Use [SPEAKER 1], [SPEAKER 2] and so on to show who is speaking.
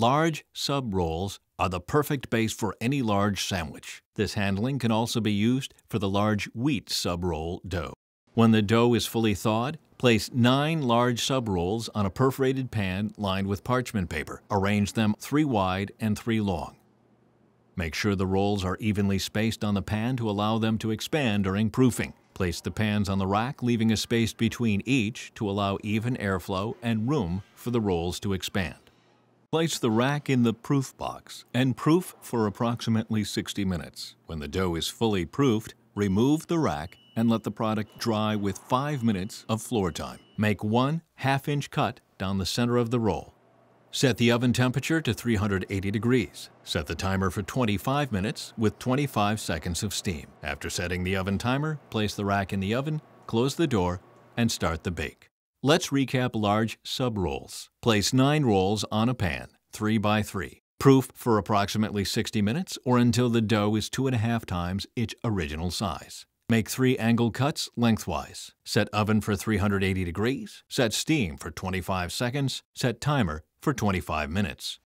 [SPEAKER 1] Large sub rolls are the perfect base for any large sandwich. This handling can also be used for the large wheat sub roll dough. When the dough is fully thawed, place nine large sub rolls on a perforated pan lined with parchment paper. Arrange them three wide and three long. Make sure the rolls are evenly spaced on the pan to allow them to expand during proofing. Place the pans on the rack, leaving a space between each to allow even airflow and room for the rolls to expand. Place the rack in the proof box and proof for approximately 60 minutes. When the dough is fully proofed, remove the rack and let the product dry with 5 minutes of floor time. Make one half-inch cut down the center of the roll. Set the oven temperature to 380 degrees. Set the timer for 25 minutes with 25 seconds of steam. After setting the oven timer, place the rack in the oven, close the door, and start the bake. Let's recap large sub rolls. Place 9 rolls on a pan, 3 by 3. Proof for approximately 60 minutes or until the dough is 2.5 times its original size. Make 3 angle cuts lengthwise. Set oven for 380 degrees. Set steam for 25 seconds. Set timer for 25 minutes.